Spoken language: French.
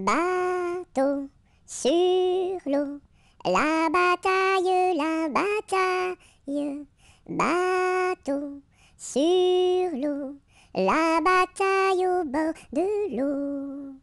Bateau sur l'eau, la bataille, la bataille. Bateau sur l'eau, la bataille au bord de l'eau.